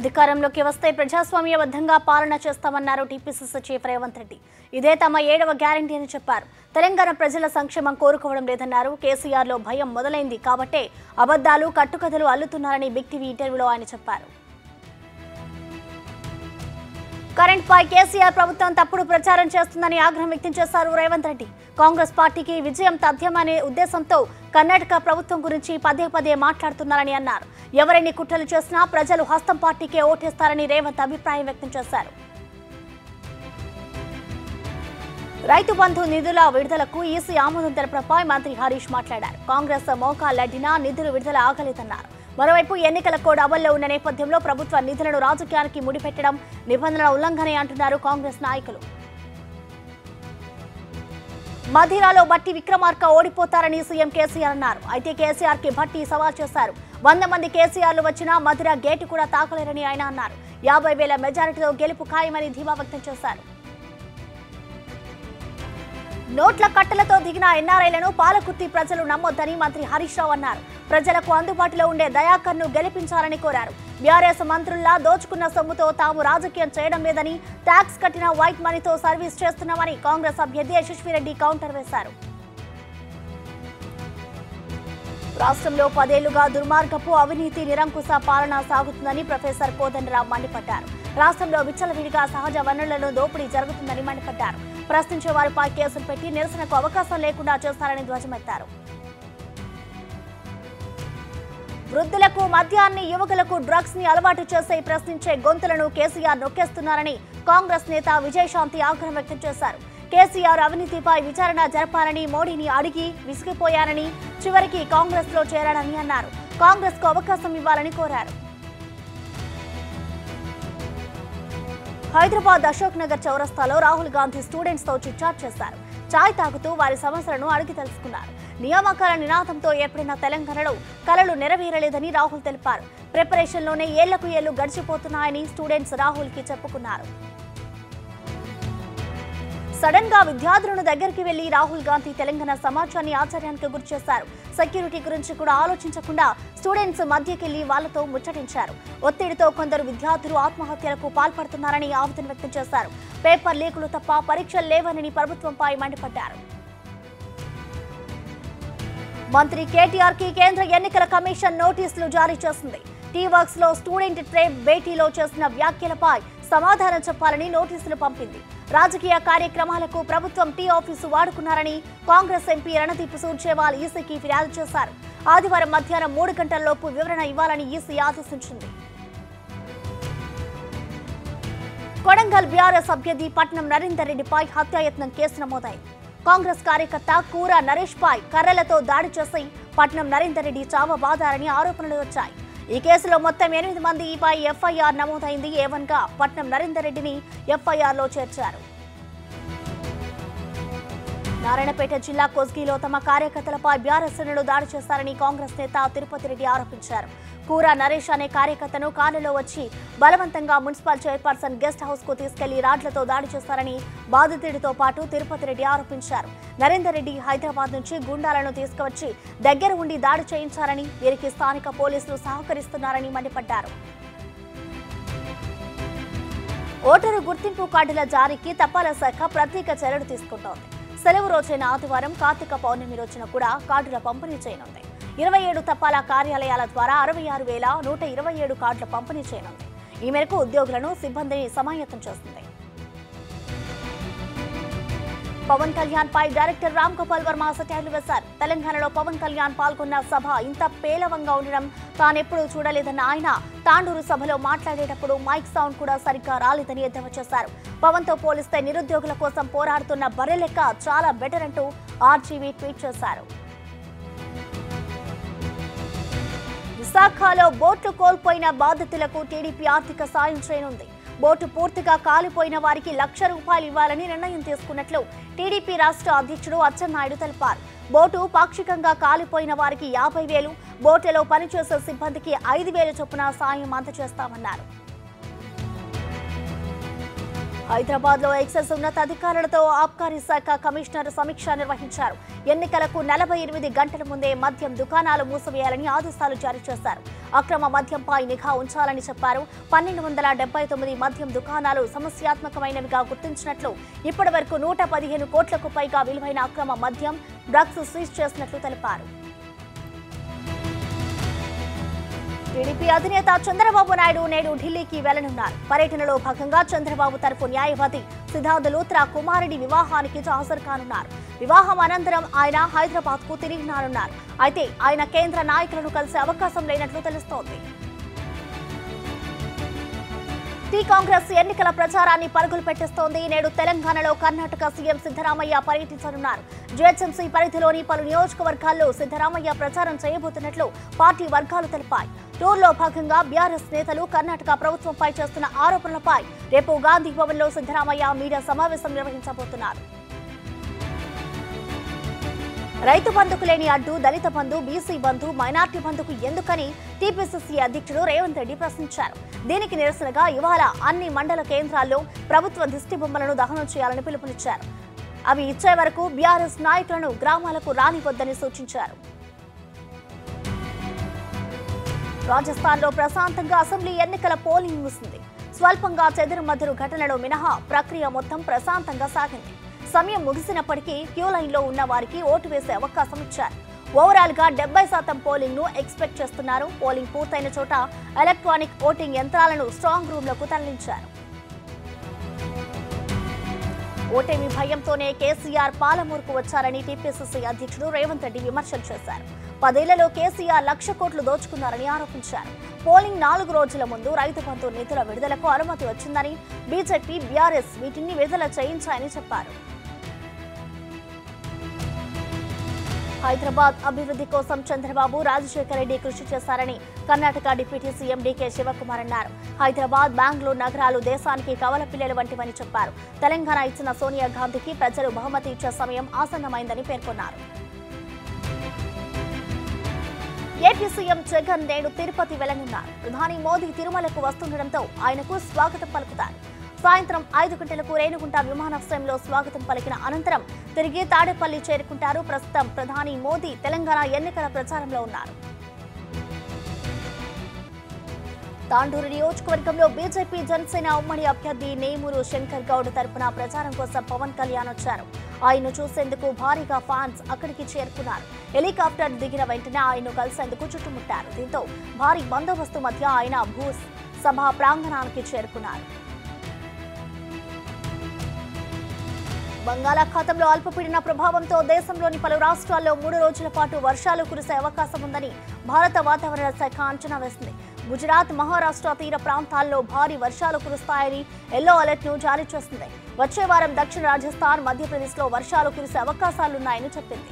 అధికారంలోకి వస్తే ప్రజాస్వామ్యబద్ధంగా పాలన చేస్తామన్నారు టీపీసీసీ చీఫ్ రేవంత్ రెడ్డి. ఇదే తమ ఏడవ గ్యారంటీ అని చెప్పారు. తెలంగాణ ప్రజల సంక్షేమం కోరుకోవడం లేదన్నారు. కేసీఆర్లో భయం మొదలైంది కాబట్టే అబద్ధాలు కట్టుకథలు అల్లుతున్నారని బిగ్ టీవీ ఇంటర్వ్యూలో ఆయన చెప్పారు. కరెంట్ పై కేసీఆర్ ప్రభుత్వం తప్పుడు ప్రచారం చేస్తుందని ఆగ్రహం వ్యక్తం చేశారు రేవంత్ రెడ్డి. కాంగ్రెస్ పార్టీకి విజయం తథ్యమనే ఉద్దేశంతో కర్ణాటక ప్రభుత్వం గురించి పదే పదే మాట్లాడుతున్నారని అన్నారు. ఎవరెన్ని కుట్రలు చేసినా ప్రజలు హస్తం పార్టీకే ఓటేస్తారని రేవంత్ అభిప్రాయం వ్యక్తం చేశారు. రైతు బంధు నిధుల విడుదలకు ఈసీ ఆమోదం తెలపడంపై మంత్రి హరీష్ మాట్లాడారు. కాంగ్రెస్ మోకాలడ్డినా నిధులు విడుదల ఆగలేదన్నారు. మరోవైపు ఎన్నికల కోడ్ అమల్లో ఉన్న నేపథ్యంలో ప్రభుత్వ నిధులను రాజకీయానికి ముడిపెట్టడం నిబంధనల ఉల్లంఘనే అంటున్నారు కాంగ్రెస్ నాయకులు. మధిరాలో బట్టి విక్రమార్క ఓడిపోతారని సీఎం కేసీఆర్ అన్నారు. అయితే కేసీఆర్కి భట్టి సవాల్ చేశారు. వంద మంది కేసీఆర్లు వచ్చినా మధిర గేటు కూడా తాకలేరని ఆయన అన్నారు. యాభై వేల మెజారిటీతో గెలుపు ఖాయమని ధీమా వ్యక్తం చేశారు. నోట్ల కట్టలతో దిగిన ఎన్ఆర్ఐలను పాలకుర్తి ప్రజలు నమ్మొద్దని మంత్రి హరీష్ రావు అన్నారు. ప్రజలకు అందుబాటులో ఉండే దయాకర్ను గెలిపించాలని కోరారు. బీఆర్ఎస్ మంత్రుల్లా దోచుకున్న సొమ్ముతో తాము రాజకీయం చేయడం లేదని ట్యాక్స్ కట్టిన వైట్ మనీతో సర్వీస్ చేస్తున్నామని కాంగ్రెస్ అభ్యర్థి యశస్విరెడ్డి కౌంటర్ వేశారు. రాష్ట్రంలో పదేళ్ళుగా దుర్మార్గపు అవినీతి నిరంకుశ పాలన సాగుతుందని ప్రొఫెసర్ కోదండరావు మండిపడ్డారు. రాష్ట్రంలో విచ్చలవిడిగా సహజ వనరులను దోపిడీ జరుగుతుందని మండిపడ్డారు. ప్రశ్నించే వారిపై కేసులు పెట్టి నిరసనకు అవకాశం లేకుండా చేస్తారని ధ్వజమెత్తారు. వృద్ధులకు మద్యాన్ని యువకులకు డ్రగ్స్ని అలవాటు చేసే ప్రశ్నించే గొంతులను కేసీఆర్ నొక్కేస్తున్నారని కాంగ్రెస్ నేత విజయశాంతి ఆగ్రహం వ్యక్తం చేశారు. కేసీఆర్ అవినీతిపై విచారణ జరపాలని మోడీని అడిగి విసిగిపోయారని చివరికి కాంగ్రెస్లో చేరాడని అన్నారు. కాంగ్రెస్కు అవకాశం ఇవ్వాలని కోరారు. హైదరాబాద్ అశోక్ నగర్ చౌరస్తాలో రాహుల్ గాంధీ స్టూడెంట్స్తో చిట్చాట్ చేశారు. చాయ్ తాగుతూ వారి సమస్యలను అడిగి తెలుసుకున్నారు. నియామకాల నినాదంతో ఏర్పడిన తెలంగాణలో కలలు నెరవేరలేదని రాహుల్ తెలిపారు. ప్రిపరేషన్లోనే ఏళ్ళకు ఏళ్ళు గడిచిపోతున్నాయని స్టూడెంట్స్ రాహుల్కి చెప్పుకున్నారు. సడన్గా విద్యార్థులను దగ్గరికి వెళ్ళి రాహుల్ గాంధీ తెలంగాణ సమాజాన్ని ఆశ్చర్యానికి గురి చేశారు. సెక్యూరిటీ గురించి కూడా ఆలోచించకుండా స్టూడెంట్స్ మధ్యకెళ్ళి వాళ్ళతో ముచ్చటించారు. ఒత్తిడితో కొందరు విద్యార్థులు ఆత్మహత్యలకు పాల్పడుతున్నారని ఆవేదన వ్యక్తం చేశారు. పేపర్ లీకులు తప్ప పరీక్షలు లేవనని ప్రభుత్వంపై మండిపడ్డారు. మంత్రి కేటీఆర్కి కేంద్ర ఎన్నికల కమిషన్ నోటీసులు జారీ చేసింది. టీ వర్క్స్లో స్టూడెంట్ ట్రేడ్ భేటీలో చేసిన వ్యాఖ్యలపై సమాధానం చెప్పాలని నోటీసులు పంపింది. రాజకీయ కార్యక్రమాలకు ప్రభుత్వం టీ ఆఫీసు వాడుకున్నారని కాంగ్రెస్ ఎంపీ రణదీప్ సూర్జేవాల్ ఈసీకి ఫిర్యాదు చేశారు. ఆదివారం మధ్యాహ్నం మూడు గంటల్లోపు వివరణ ఇవ్వాలని ఈసీ ఆదేశించింది. కొడంగల్ బీఆర్ఎస్ అభ్యర్థి పట్నం నరేందర్ రెడ్డిపై హత్యాయత్నం కేసు నమోదైంది. కాంగ్రెస్ కార్యకర్త కూర నరేష్ పై కర్రలతో దాడి చేసి పట్నం నరేందర్ రెడ్డి చావబాదారని ఆరోపణలు వచ్చాయి. ఈ కేసులో మొత్తం ఎనిమిది మందిపై ఎఫ్ఐఆర్ నమోదైంది. ఏవన్గా పట్నం నరేందర్ రెడ్డిని ఎఫ్ఐఆర్లో చేర్చారు. నారాయణపేట జిల్లా కోస్గిలో తమ కార్యకర్తలపై బీఆర్ఎస్ శ్రేణులు దాడి చేస్తారని కాంగ్రెస్ నేత తిరుపతి రెడ్డి ఆరోపించారు. కూర నరేష్ అనే కార్యకర్తను కారులో వచ్చి బలవంతంగా మున్సిపల్ చైర్పర్సన్ గెస్ట్ హౌస్కు తీసుకెళ్ళి రాడ్లతో దాడి చేశారని బాధితుడితో పాటు తిరుపతి రెడ్డి ఆరోపించారు. నరేందర్ రెడ్డి హైదరాబాద్ నుంచి గుండాలను తీసుకువచ్చి దగ్గర ఉండి దాడి చేయించారని వీరికి స్థానిక పోలీసులు సహకరిస్తున్నారని మండిపడ్డారు. ఓటరు గుర్తింపు కార్డుల జారీకి తపాలా శాఖ ప్రత్యేక చర్యలు తీసుకుంటోంది. సెలవు రోజైన ఆదివారం కార్తీక పౌర్ణమి రోజున కూడా కార్డుల పంపిణీ చేయనుంది. ఇరవై ఏడు తపాలా కార్యాలయాల ద్వారా అరవై ఆరు వేల నూట ఇరవై ఏడు కార్డుల పంపిణీ చేయనుంది. ఈ మేరకు ఉద్యోగులను సిబ్బందిని సమాయత్తం చేస్తుంది. పవన్ కళ్యాణ్ పై డైరెక్టర్ రామ్ గోపాల్ వర్మ సెటైర్లు వేశారు. తెలంగాణలో పవన్ కళ్యాణ్ పాల్గొన్న సభ ఇంత పేలవంగా ఉండడం తానెప్పుడూ చూడలేదన్న ఆయన తాండూరు సభలో మాట్లాడేటప్పుడు మైక్ సౌండ్ కూడా సరిగ్గా రాలేదని ఎద్దేవా చేశారు. పవన్తో పోలిస్తే నిరుద్యోగుల కోసం పోరాడుతున్న బర్రె లెక్క చాలా బెటర్ అంటూ ఆర్జీవీ ట్వీట్ చేశారు. విశాఖలో బోట్లు కోల్పోయిన బాధితులకు టీడీపీ ఆర్థిక సాయం చేయనుంది. బోటు పూర్తిగా కాలిపోయిన వారికి లక్ష రూపాయలు ఇవ్వాలని నిర్ణయం తీసుకున్నట్లు టీడీపీ రాష్ట్ర అధ్యక్షుడు అచ్చెన్నాయుడు తెలిపారు. బోటు పాక్షికంగా కాలిపోయిన వారికి యాభై వేలు బోట్లలో పనిచేసే సిబ్బందికి ఐదు వేల చొప్పున సాయం అందజేస్తామన్నారు. హైదరాబాద్లో ఎక్సైజ్ ఉన్నతాధికారులతో ఆబ్కారీ శాఖ కమిషనర్ సమీక్ష నిర్వహించారు. ఎన్నికలకు నలభై ఎనిమిది గంటల ముందే మద్యం దుకాణాలు మూసివేయాలని ఆదేశాలు జారీ చేశారు. అక్రమ మద్యంపై నిఘా ఉంచాలని చెప్పారు. పన్నెండు వందల డెబ్బై తొమ్మిది మద్యం దుకాణాలు సమస్యాత్మకమైనవిగా గుర్తించినట్లు ఇప్పటి వరకు నూట పదిహేను కోట్లకు పైగా విలువైన అక్రమ మద్యం డ్రగ్స్ సీజ్ చేసినట్లు తెలిపారు. టీడీపీ అధినేత చంద్రబాబు నాయుడు నేడు ఢిల్లీకి వెళ్ళనున్నారు. పర్యటనలో భాగంగా చంద్రబాబు తరఫు న్యాయవాది సిద్ధార్థ లూత్రా కుమారుడి వివాహానికి హాజరు కానున్నారు. వివాహం అనంతరం ఆయన హైదరాబాద్కు తిరిగి రానున్నారు. అయితే ఆయన కేంద్ర నాయకులను కలిసే అవకాశం లేనట్లు తెలుస్తోంది. టీ కాంగ్రెస్ ఎన్నికల ప్రచారాన్ని పరుగులు పెట్టిస్తోంది. నేడు తెలంగాణలో కర్ణాటక సీఎం సిద్ధరామయ్య పర్యటించనున్నారు. జిహెచ్ఎంసీ పరిధిలోని పలు నియోజకవర్గాల్లో సిద్ధరామయ్య ప్రచారం చేయబోతున్నట్లు పార్టీ వర్గాలు తెలిపాయి. టూర్లో భాగంగా బీఆర్ఎస్ నేతలు కర్ణాటక ప్రభుత్వంపై చేస్తున్న ఆరోపణలపై రేపు గాంధీ భవన్లో సిద్ధరామయ్య మీడియా సమావేశం నిర్వహించబోతున్నారు. రైతు బంధుకు లేని అడ్డు దళిత బంధు బీసీ బంధు మైనార్టీ బంధుకు ఎందుకని టీపీసీసీ అధ్యక్షుడు రేవంత్ రెడ్డి ప్రశ్నించారు. దీనికి నిరసనగా ఇవాళ అన్ని మండల కేంద్రాల్లో ప్రభుత్వ దిష్టి బొమ్మలను దహనం చేయాలని పిలుపునిచ్చారు. అవి ఇచ్చే వరకు బీఆర్ఎస్ నాయకులను గ్రామాలకు రానివద్దని సూచించారు. రాజస్థాన్లో ప్రశాంతంగా అసెంబ్లీ ఎన్నికల పోలింగ్ ముగిసింది. స్వల్పంగా చెదురుమదురు ఘటనలు మినహా ప్రక్రియ మొత్తం ప్రశాంతంగా సాగింది. సమయం ముగిసినప్పటికీ క్యూ లైన్లో ఉన్న వారికి ఓటు వేసే అవకాశం ఇచ్చారు. ఓవరాల్గా డెబ్బై శాతం పోలింగ్ను ఎక్స్పెక్ట్ చేస్తున్నారు. పోలింగ్ పూర్తయిన చోట ఎలక్ట్రానిక్ ఓటింగ్ యంత్రాలను స్ట్రాంగ్ రూమ్లకు తరలించారు. ఓటమి భయంతోనే కేసీఆర్ పాలమూరుకు వచ్చారని టీపీసీసీ అధ్యక్షుడు రేవంత్ రెడ్డి విమర్శలు చేశారు. పదేళ్ళలో కేసీఆర్ లక్ష కోట్లు దోచుకున్నారని ఆరోపించారు. పోలింగ్ నాలుగు రోజుల ముందు రైతు బంధు నిధుల విడుదలకు అనుమతి వచ్చిందని బీజేపీ బీఆర్ఎస్ వీటిని విడుదల చేయించాయని చెప్పారు. హైదరాబాద్ అభివృద్ధి కోసం చంద్రబాబు రాజశేఖర రెడ్డి కృషి చేశారని Karnataka deputy CM DK Shivakumar అన్నారు. హైదరాబాద్ బెంగళూరు నగరాలు దేశానికి కవల పిల్లలు వంటివని చెప్పారు. తెలంగాణ ఇచ్చిన సోనియా గాంధీకి ప్రజలు బహుమతి ఇచ్చే సమయం ఆసన్నమైందని పేర్కొన్నారు. ఏపీ సీఎం జగన్ నేడు తిరుపతి వెళ్ళనున్నారు. ప్రధాని మోదీ తిరుమలకు వస్తుండటంతో ఆయనకు స్వాగతం పలుకుతారు. సాయంత్రం ఐదు గంటలకు రేణుగుంట విమానాశ్రయంలో స్వాగతం పలికిన అనంతరం తిరిగి తాడేపల్లి చేరుకుంటారు. ప్రస్తుతం ప్రధాని మోదీ తెలంగాణ ఎన్నికల ప్రచారంలో ఉన్నారు. తాండూరు నియోజకవర్గంలో బీజేపీ జనసేన ఉమ్మడి అభ్యర్థి నేమూరు శంకర్ గౌడ్ తరపున ప్రచారం కోసం పవన్ కళ్యాణ్ వచ్చారు. ఆయన చూసేందుకు భారీగా ఫ్యాన్స్ అక్కడికి చేరుకున్నారు. హెలికాప్టర్ దిగిన వెంటనే ఆయన్ను కలిసేందుకు చుట్టుముట్టారు. దీంతో భారీ బందోబస్తు మధ్య ఆయన భూ సభ ప్రాంగణానికి చేరుకున్నారు. బంగాళాఖాతంలో అల్పపీడన ప్రభావంతో దేశంలోని పలు రాష్ట్రాల్లో మూడు రోజుల పాటు వర్షాలు కురిసే అవకాశం ఉందని భారత వాతావరణ శాఖ అంచనా వేసింది. గుజరాత్ మహారాష్ట్ర తీర ప్రాంతాల్లో భారీ వర్షాలు కురుస్తాయని ఎల్లో అలర్ట్ను జారీ చేసింది. వచ్చే వారం దక్షిణ రాజస్థాన్ మధ్యప్రదేశ్లో వర్షాలు కురిసే అవకాశాలున్నాయని చెప్పింది.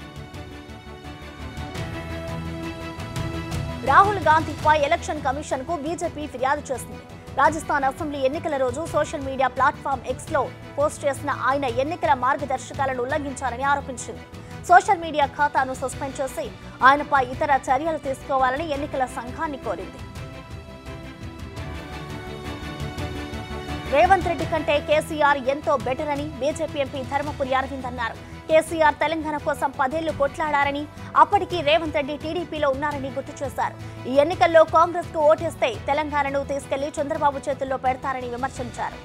రాహుల్ గాంధీపై ఎలక్షన్ కమిషన్కు బీజేపీ ఫిర్యాదు చేసింది. రాజస్థాన్ అసెంబ్లీ ఎన్నికల రోజు సోషల్ మీడియా ప్లాట్ఫామ్ ఎక్స్లో పోస్ట్ చేసిన ఆయన ఎన్నికల మార్గదర్శకాలను ఉల్లంఘించారని ఆరోపించింది. సోషల్ మీడియా ఖాతాను సస్పెండ్ చేసి ఆయనపై ఇతర చర్యలు తీసుకోవాలని ఎన్నికల సంఘాన్ని కోరింది. రేవంత్ రెడ్డి కంటే కేసీఆర్ ఎంతో బెటర్ అని బీజేపీ ఎంపీ ధర్మపురి అరవింద్ అన్నారు. కేసీఆర్ తెలంగాణ కోసం పదేళ్ళు కొట్లాడారని అప్పటికి రేవంత్ రెడ్డి టీడీపీలో ఉన్నారని గుర్తు చేశారు. ఈ ఎన్నికల్లో కాంగ్రెస్కు ఓటేస్తే తెలంగాణను తీసుకెళ్ళి చంద్రబాబు చేతుల్లో పెడతారని విమర్శించారు.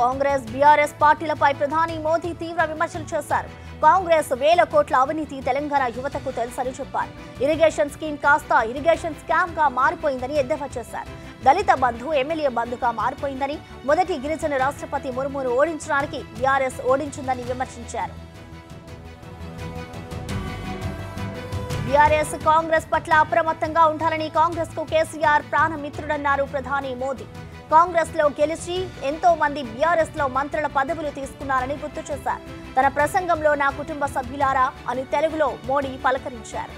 కాంగ్రెస్ బీఆర్ఎస్ పార్టీలపై ప్రధాని మోదీ తీవ్ర విమర్శలు చేశారు. కాంగ్రెస్ వేల కోట్ల అవినీతి తెలంగాణ యువతకు తెలుసని చెప్పారు. ఇరిగేషన్ స్కీమ్ కాస్త ఇరిగేషన్ స్కామ్గా మారిపోయిందని ఎద్దేవా చేశారు. దళిత బంధు ఎమ్మెల్యే బంధుగా మారిపోయిందని మొదటి గిరిజన రాష్ట్రపతి ముర్మును ఓడించడానికి బీఆర్ఎస్ ఓడించిందని విమర్శించారు. బీఆర్ఎస్ కాంగ్రెస్ పట్ల అప్రమత్తంగా ఉండాలని కాంగ్రెస్కు కేసీఆర్ ప్రాణమిత్రుడన్నారు ప్రధాని మోదీ. కాంగ్రెస్లో గెలిచి ఎంతో మంది బీఆర్ఎస్లో మంత్రుల పదవులు తీసుకున్నారని గుర్తు చేశారు. తన ప్రసంగంలో నా కుటుంబ సభ్యులారా అని తెలుగులో మోడీ పలకరించారు.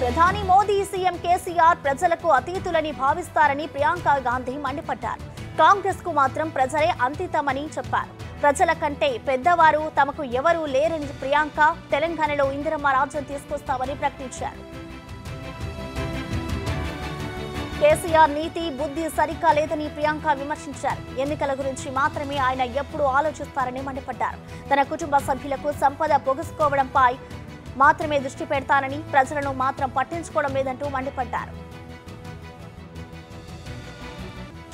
ప్రధాని మోదీ సీఎం కేసీఆర్ ప్రజలకు అతీతులని భావిస్తారని ప్రియాంక గాంధీ మండిపడ్డారు. కాంగ్రెస్కు మాత్రం ప్రజలే అంతితమని చెప్పారు. ప్రజల కంటే పెద్దవారు తమకు ఎవరూ లేరని ప్రియాంక తెలంగాణలో ఇందిరమ్మ రాజ్యం తీసుకొస్తామని ప్రకటించారు. కేసీఆర్ నీతి బుద్ధి సరిగ్గా లేదని ప్రియాంక విమర్శించారు. ఎన్నికల గురించి మాత్రమే ఆయన ఎప్పుడూ ఆలోచిస్తారని మండిపడ్డారు. తన కుటుంబ సభ్యులకు సంపద పొగుసుకోవడంపై మాత్రమే దృష్టి పెడతానని ప్రజలను మాత్రం పట్టించుకోవడం లేదంటూ మండిపడ్డారు.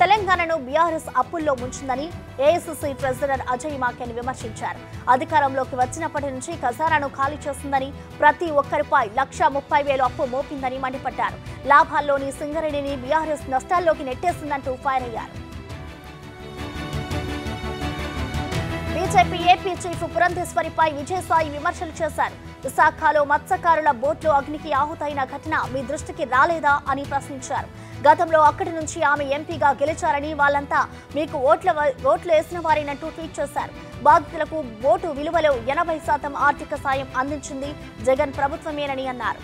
తెలంగాణను బీఆర్ఎస్ అప్పుల్లో ముంచిందని ఏఐసిసి ట్రెజరర్ అజయ్ మాకెన్ విమర్శించారు. అధికారంలోకి వచ్చినప్పటి నుంచి ఖజానాను ఖాళీ చేస్తుందని ప్రతి ఒక్కరిపై లక్ష ముప్పై వేలు అప్పు మోపిందని మండిపడ్డారు. లాభాల్లోని సింగరేణిని బీఆర్ఎస్ నష్టాల్లోకి నెట్టేసిందంటూ ఫైర్ అయ్యారు. బీజేపీ ఏపీ చీఫ్ పురంధేశ్వరిపై విజయసాయి విమర్శలు చేశారు. విశాఖలో మత్స్యకారుల బోట్లు అగ్నికి ఆహుతైన ఘటన మీ దృష్టికి రాలేదా అని ప్రశ్నించారు. గతంలో అక్కడి నుంచి ఆమె ఎంపీగా గెలిచారని వాళ్ళంతా మీకు ఓట్ల ఓట్లు వేసిన వారేనంటూ ట్వీట్ చేశారు. బాధితులకు ఓటు విలువలో ఎనభై శాతం ఆర్థిక సాయం అందించింది జగన్ ప్రభుత్వమేనని అన్నారు.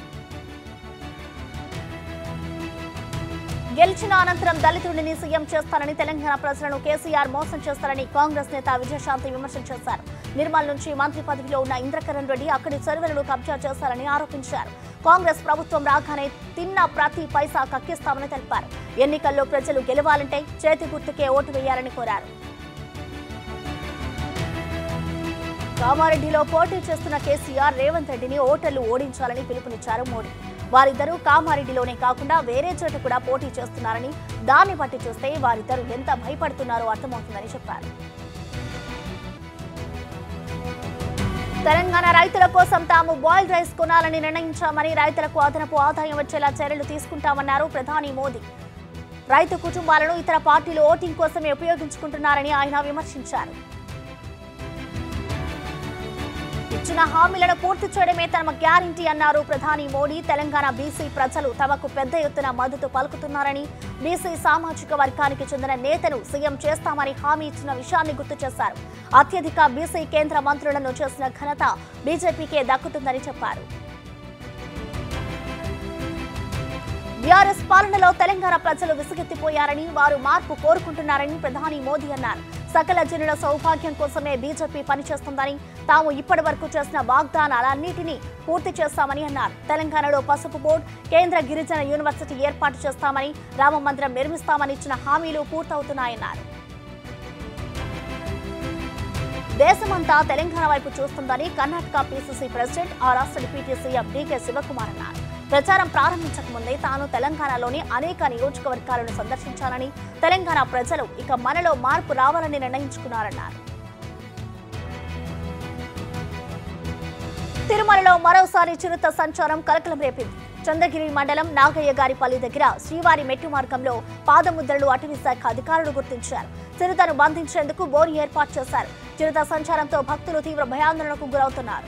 గెలిచిన అనంతరం దళితుడిని సీఎం చేస్తారని తెలంగాణ ప్రజలను కేసీఆర్ మోసం చేస్తారని కాంగ్రెస్ నేత విజయశాంతి విమర్శలు చేశారు. నిర్మల్ నుంచి మంత్రి పదవిలో ఉన్న ఇంద్రకరణ్ రెడ్డి అక్కడి చెరువులను కబ్జా చేశారని ఆరోపించారు. కాంగ్రెస్ ప్రభుత్వం రాగానే తిన్న ప్రతి పైసా కక్కిస్తామని తెలిపారు. ఎన్నికల్లో ప్రజలు గెలవాలంటే చేతి గుర్తుకే ఓటు వేయాలని కోరారు. కామారెడ్డిలో పోటీ చేస్తున్న కేసీఆర్ రేవంత్ రెడ్డిని ఓటర్లు ఓడించాలని పిలుపునిచ్చారు మోడీ. వారిద్దరూ కామారెడ్డిలోనే కాకుండా వేరే చోట కూడా పోటీ చేస్తున్నారని దాన్ని బట్టి చూస్తే వారిద్దరూ ఎంత భయపడుతున్నారో అర్థమవుతుందని చెప్పారు. తెలంగాణ రైతుల కోసం తాము బాయిల్డ్ రైస్ కొనాలని నిర్ణయించామని రైతులకు అదనపు ఆదాయం వచ్చేలా చర్యలు తీసుకుంటామన్నారు ప్రధాని మోదీ. రైతు కుటుంబాలను ఇతర పార్టీలు ఓటింగ్ కోసమే ఉపయోగించుకుంటున్నారని ఆయన విమర్శించారు. ఇచ్చిన హామీలను పూర్తి చేయడమే తమ గ్యారంటీ అన్నారు ప్రధాని మోడీ. తెలంగాణ బీసీ ప్రజలు తమకు పెద్ద ఎత్తున మద్దతు పలుకుతున్నారని బీసీ సామాజిక వర్గానికి చెందిన నేతను సీఎం చేస్తామని హామీ ఇచ్చిన విషయాన్ని గుర్తు చేశారు. అత్యధిక బీసీ కేంద్ర మంత్రులను చేసిన ఘనత బీజేపీకే దక్కుతుందని చెప్పారు. బీఆర్ఎస్ పాలనలో తెలంగాణ ప్రజలు విసుగెత్తిపోయారని వారు మార్పు కోరుకుంటున్నారని ప్రధాని మోదీ అన్నారు. సకల జనుల సౌభాగ్యం కోసమే బీజేపీ పనిచేస్తుందని తాము ఇప్పటి వరకు చేసిన వాగ్దానాలన్నింటినీ పూర్తి చేస్తామని అన్నారు. తెలంగాణలో పసుపు బోర్డు కేంద్ర గిరిజన యూనివర్సిటీ ఏర్పాటు చేస్తామని రామ మందిరం నిర్మిస్తామని ఇచ్చిన హామీలు పూర్తవుతున్నాయన్నారు. దేశమంతా తెలంగాణ వైపు చూస్తుందని కర్ణాటక పీసీసీ ప్రెసిడెంట్ ఆ రాష్ట్ర డిప్యూటీ సీఎం డీకే శివకుమార్ అన్నారు. ప్రచారం ప్రారంభించక ముందే తాను తెలంగాణలోని అనేక నియోజకవర్గాలను సందర్శించాలని తెలంగాణ ప్రజలు ఇక మనలో మార్పు రావాలని నిర్ణయించుకున్నారన్నారు. తిరుమలలో మరోసారి చిరుత సంచారం కలకలం రేపింది. చంద్రగిరి మండలం నాగయ్య గారిపల్లి దగ్గర శ్రీవారి మెట్టు మార్గంలో పాదముద్రలు అటవీ శాఖ అధికారులు గుర్తించారు. చిరుతను బంధించేందుకు బోర్ ఏర్పాటు చేశారు. చిరుత సంచారంతో భక్తులు తీవ్ర భయాందోళనకు గురవుతున్నారు.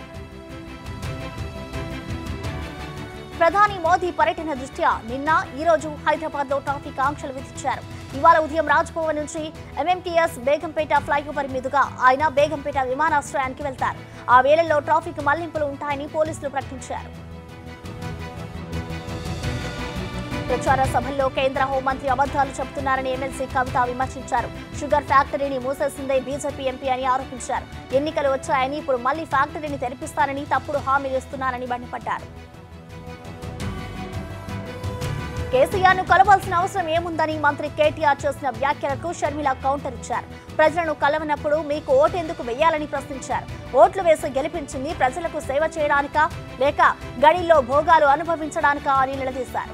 ప్రధాని మోదీ పర్యటన దృష్ట్యా నిన్న ఈ రోజు హైదరాబాద్లో ట్రాఫిక్ ఆంక్షలు విధించారు. ఇవాళ ఉదయం రాజ్భవన్ నుంచి ఎంఎంటీఎస్ బేగంపేట ఫ్లైఓవర్ మీదుగా ఆయన బేగంపేట విమానాశ్రయానికి వెళ్తారు. ఆ వేళల్లో ట్రాఫిక్ మళ్ళింపులు ఉంటాయని పోలీసులు ప్రకటించారు. ప్రచార సభల్లో కేంద్ర హోంమంత్రి అబద్దాలు చెబుతున్నారని ఎమ్మెల్సీ కవిత విమర్శించారు. షుగర్ ఫ్యాక్టరీని మూసేసిందే బీజేపీ ఎంపీ అని ఆరోపించారు. ఎన్నికలు వచ్చాయని ఇప్పుడు మళ్ళీ ఫ్యాక్టరీని తెరిపిస్తారని తప్పుడు హామీలు ఇస్తున్నారని మండిపడ్డారు. కేసీఆర్ను కలవాల్సిన అవసరం ఏముందని మంత్రి కేటీఆర్ చేసిన వ్యాఖ్యలకు షర్మిల కౌంటర్ ఇచ్చారు. ప్రజలను కలవనప్పుడు మీకు ఓటెందుకు వెయ్యాలని ప్రశ్నించారు. ఓట్లు వేసి గెలిపించింది ప్రజలకు సేవ చేయడానికా లేక గడిలో భోగాలు అనుభవించడానికా అని నిలదీశారు.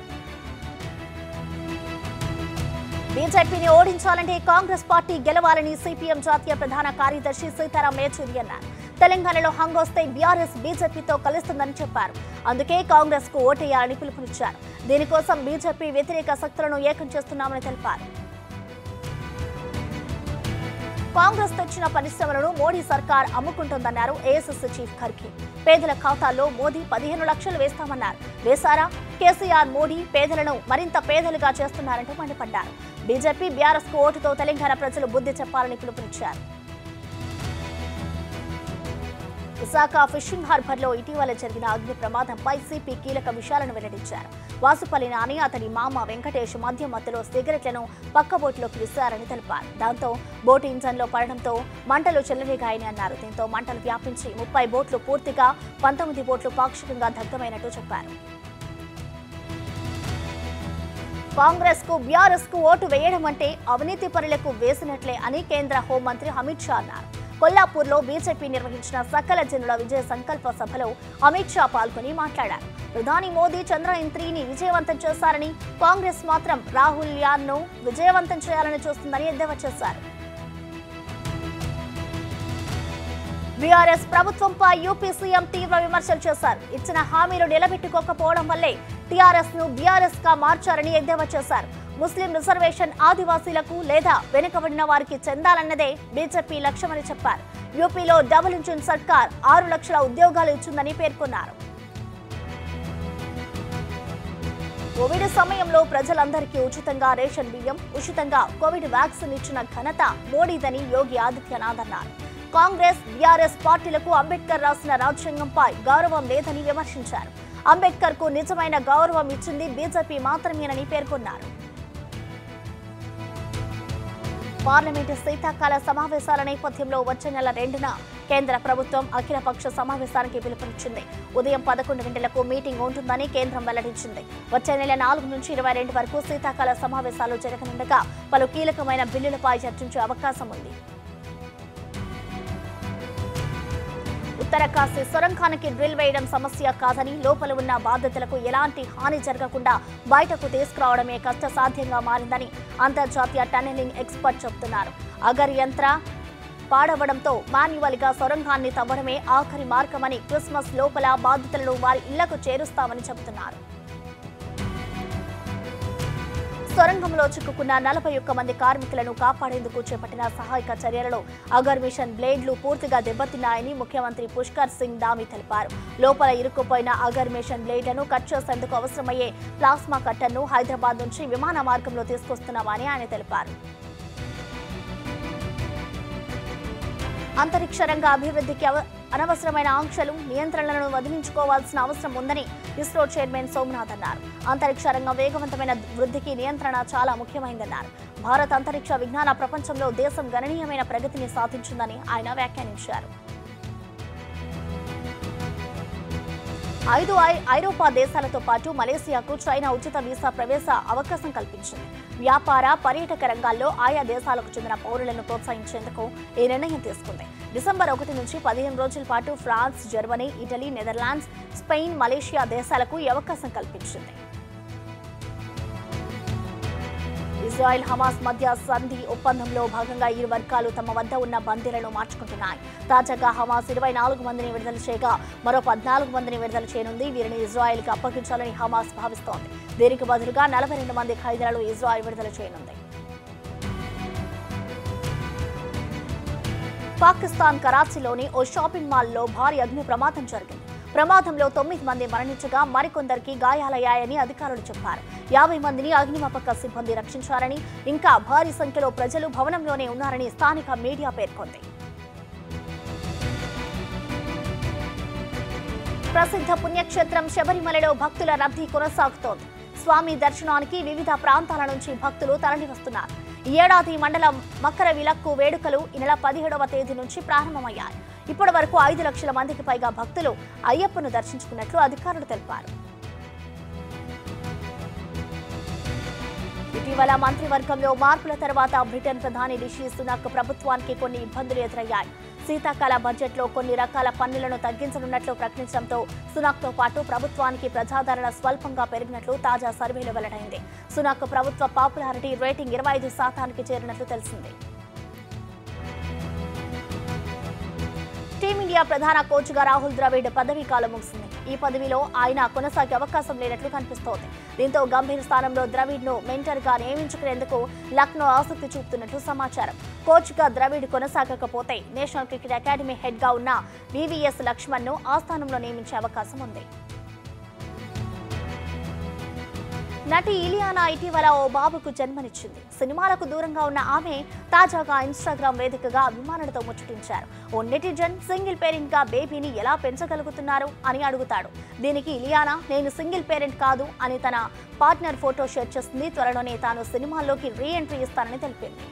బీజేపీని ఓడించాలంటే కాంగ్రెస్ పార్టీ గెలవాలని సిపిఎం జాతీయ ప్రధాన కార్యదర్శి సీతారాం యేచూరి అన్నారు. తెలంగాణలో హంగొస్తే బీఆర్ఎస్ బీజేపీతో కలుస్తుందని చెప్పారు. అందుకే కాంగ్రెస్కు ఓటేయాలని పిలుపునిచ్చారు. దీనికోసం బీజేపీ వ్యతిరేక శక్తులను ఏకం చేస్తున్నామని తెలిపారు. కాంగ్రెస్ తెచ్చిన పరిశ్రమలను మోడీ సర్కార్ అమ్ముకుంటుందన్నారు ఏఎస్ఎస్ చీఫ్ ఖర్గే. పేదల ఖాతాల్లో మోదీ పదిహేను లక్షలు వేస్తామన్నారు. వేశారా? కేసీఆర్ మోడీ పేదలను మరింత పేదలుగా చేస్తున్నారంటూ మండిపడ్డారు. బీజేపీ బీఆర్ఎస్కు ఓటుతో తెలంగాణ ప్రజలు బుద్ధి చెప్పాలని పిలుపునిచ్చారు. విశాఖ ఫిషింగ్ హార్బర్లో ఇటీవల జరిగిన అగ్ని ప్రమాదంపై సిపి కీలక విషయాలను వెల్లడించారు. వాసుపల్లి నాని అతని మామ వెంకటేష్ మధ్య మధ్యలో సిగరెట్లను పక్క బోటులోకి విసిరారని తెలిపారు. దాంతో బోటు ఇంజన్లో పడడంతో మంటలు చెలరేగాయని అన్నారు. దీంతో మంటలు వ్యాపించి ముప్పై బోట్లు పూర్తిగా పంతొమ్మిది బోట్లు పాక్షికంగా దగ్ధమైనట్టు చెప్పారు. కాంగ్రెస్కు బీఆర్ఎస్కు ఓటు వేయడం అంటే అవినీతి పరులకు వేసినట్లే అని కేంద్ర హోంమంత్రి అమిత్ షా అన్నారు. కొల్లాపూర్లో బీజేపీ నిర్వహించిన సకల జనుల విజయ సంకల్ప సభలో అమిత్ షా పాల్గొని మాట్లాడారు. ప్రధాని మోదీ చంద్రయాన్ త్రీని విజయవంతం చేశారని కాంగ్రెస్ మాత్రం రాహుల్ యాన్ను విజయవంతం చేయాలని చూస్తుందని ఎద్దేవా చేశారు. బీఆర్ఎస్ ప్రభుత్వంపై యూపీ సీఎం తీవ్ర విమర్శలు చేశారు. ఇచ్చిన హామీలు నిలబెట్టుకోకపోవడం వల్లే టీఆర్ఎస్ను బీఆర్ఎస్గా మార్చారని ఎద్దేవా చేశారు. ముస్లిం రిజర్వేషన్ ఆదివాసీలకు లేదా వెనుకబడిన వారికి చెందాలన్నదే బీజేపీ లక్ష్యమని చెప్పారు. యూపీలో డబుల్ ఇంజిన్ సర్కార్ ఆరు లక్షల ఉద్యోగాలు ఇచ్చిందని పేర్కొన్నారు. కోవిడ్ సమయంలో ప్రజలందరికీ ఉచితంగా రేషన్ బియ్యం ఉచితంగా కోవిడ్ వ్యాక్సిన్ ఇచ్చిన ఘనత మోడీదని యోగి ఆదిత్యనాథ్ అన్నారు. కాంగ్రెస్ బీఆర్ఎస్ పార్టీలకు అంబేద్కర్ రాసిన రాజ్యాంగంపై గౌరవం లేదని విమర్శించారు. అంబేద్కర్కు నిజమైన గౌరవం ఇచ్చింది బీజేపీ మాత్రమేనని పేర్కొన్నారు. పార్లమెంటు శీతాకాల సమావేశాల నేపథ్యంలో వచ్చే నెల రెండున కేంద్ర ప్రభుత్వం అఖిలపక్ష సమావేశానికి పిలుపునిచ్చింది. ఉదయం పదకొండు గంటలకు మీటింగ్ ఉంటుందని కేంద్రం వెల్లడించింది. వచ్చే నెల నాలుగు నుంచి ఇరవై రెండు వరకు శీతాకాల సమావేశాలు జరగనుండగా పలు కీలకమైన బిల్లులపై చర్చించే అవకాశం ఉంది. ఉత్తరకాశీ సొరంగానికి డ్రిల్ వేయడం సమస్య కాదని లోపల ఉన్న బాధితులకు ఎలాంటి హాని జరగకుండా బయటకు తీసుకురావడమే కష్టసాధ్యంగా మారిందని అంతర్జాతీయ టన్నెలింగ్ ఎక్స్పర్ట్ చెబుతున్నారు. అగర్ యంత్ర పాడవడంతో మాన్యువల్గా సొరంగాన్ని తవ్వడమే ఆఖరి మార్గమని క్రిస్మస్ లోపల బాధితులను వారి ఇళ్ళకు చేరుస్తామని చెబుతున్నారు. సొరంగంలో చిక్కుకున్న నలభై ఒక్క మంది కార్మికులను కాపాడేందుకు చేపట్టిన సహాయక చర్యలలో అగర్ మిషన్ బ్లేడ్లు పూర్తిగా దెబ్బతిన్నాయని ముఖ్యమంత్రి పుష్కర్ సింగ్ దామి తెలిపారు. లోపల ఇరుక్కుపోయిన అగర్ మిషన్ బ్లేడ్లను కట్ చేసేందుకు అవసరమయ్యే ప్లాస్మా కట్టర్ను హైదరాబాద్ నుంచి విమాన మార్గంలో తీసుకొస్తున్నామని ఆయన తెలిపారు. అంతరిక్ష రంగ అభివృద్ధికి అనవసరమైన ఆంక్షలు నియంత్రణలను వదిలించుకోవాల్సిన అవసరం ఉందని ఇస్రో చైర్మన్ సోమనాథ్ అన్నారు. అంతరిక్ష రంగం వేగవంతమైన వృద్ధికి నియంత్రణ చాలా ముఖ్యమైందన్నారు. భారత్ అంతరిక్ష విజ్ఞాన ప్రపంచంలో దేశం గణనీయమైన ప్రగతిని సాధించిందని ఆయన వ్యాఖ్యానించారు. ఐదు ఐ- ఐరోపా దేశాలతో పాటు మలేసియాకు చైనా ఉచిత వీసా ప్రవేశ అవకాశం కల్పించింది. వ్యాపార పర్యాటక రంగాల్లో ఆయా దేశాలకు చెందిన పౌరులను ప్రోత్సహించేందుకు ఈ నిర్ణయం తీసుకుంది. డిసెంబర్ ఒకటి నుంచి పదిహేను రోజుల పాటు France Germany Italy Netherlands Spain Malaysia దేశాలకు ఈ అవకాశం కల్పించింది. ఇజ్రాయెల్ హమాస్ మధ్య సంధి ఒప్పందంలో భాగంగా ఇరు వర్గాలు తమ వద్ద ఉన్న బందీలను మార్చుకుంటున్నాయి. తాజాగా హమాస్ ఇరవై నాలుగు మందిని విడుదల చేయగా మరో పద్నాలుగు మందిని విడుదల చేయనుంది. వీరిని ఇజ్రాయెల్కి అప్పగించాలని హమాస్ భావిస్తోంది. దీనికి బదులుగా నలభై రెండు మంది ఖైదీలను ఇజ్రాయెల్ విడుదల చేయనుంది. పాకిస్తాన్ కరాచీలోని ఓ షాపింగ్ మాల్లో భారీ అగ్ని ప్రమాదం జరిగింది. ప్రమాదంలో తొమ్మిది మంది మరణించగా మరికొందరికి గాయాలయ్యాయని అధికారులు చెప్పారు. యాభై మందిని అగ్నిమాపక సిబ్బంది రక్షించారని ఇంకా భారీ సంఖ్యలో ప్రజలు భవనంలోనే ఉన్నారని స్థానిక మీడియా పేర్కొంది. ప్రసిద్ధ పుణ్యక్షేత్రం శబరిమలలో భక్తుల రద్దీ కొనసాగుతోంది. స్వామి దర్శనానికి వివిధ ప్రాంతాల నుంచి భక్తులు తరలివస్తున్నారు. ఈ ఏడాది మండలం మకర విలక్కు వేడుకలు ఈ నెల పదిహేడవ తేదీ నుంచి ప్రారంభమయ్యాయి. ఇప్పటి వరకు ఐదు లక్షల మందికి పైగా భక్తులు అయ్యప్పను దర్శించుకున్నట్లు అధికారులు తెలిపారు. ఇటీవల మంత్రివర్గంలో మార్పుల తర్వాత బ్రిటన్ ప్రధాని రిషి సునాక్ ప్రభుత్వానికి కొన్ని ఇబ్బందులు ఎదురయ్యాయి. శీతాకాల బడ్జెట్లో కొన్ని రకాల పన్నులను తగ్గించనున్నట్లు ప్రకటించడంతో సునాక్తో పాటు ప్రభుత్వానికి ప్రజాదరణ స్వల్పంగా పెరిగినట్లు తాజా సర్వేలో వెల్లడైంది. సునాక్ ప్రభుత్వ పాపులారిటీ రేటింగ్ ఇరవై ఐదు శాతానికి చేరినట్లు తెలిసింది. ఇండియా ప్రధాన కోచ్గా రాహుల్ ద్రవిడ్ పదవీ కాలం ముగిసింది. ఈ పదవిలో ఆయన కొనసాగే అవకాశం లేనట్లు కనిపిస్తోంది. దీంతో గంభీర్ స్థానంలో ద్రవిడ్ను మెంటర్గా నియమించుకునేందుకు లక్నో ఆసక్తి చూపుతున్నట్లు సమాచారం. కోచ్గా ద్రవిడ్ కొనసాగకపోతే నేషనల్ క్రికెట్ అకాడమీ హెడ్గా ఉన్న వివిఎస్ లక్ష్మణ్ను ఆ స్థానంలో నియమించే అవకాశం ఉంది. నటి ఇలియానా ఇటీవల ఓ బాబుకు జన్మనిచ్చింది. సినిమాలకు దూరంగా ఉన్న ఆమె తాజాగా ఇన్స్టాగ్రామ్ వేదికగా అభిమానులతో ముచ్చటించారు. ఓ నెటిజన్ సింగిల్ పేరెంట్గా బేబీని ఎలా పెంచగలుగుతున్నారు అని అడుగుతాడు. దీనికి ఇలియానా నేను సింగిల్ పేరెంట్ కాదు అని తన పార్ట్నర్ ఫోటో షేర్ చేస్తుంది. త్వరలోనే తాను సినిమాల్లోకి రీ ఎంట్రీ ఇస్తానని తెలిపింది.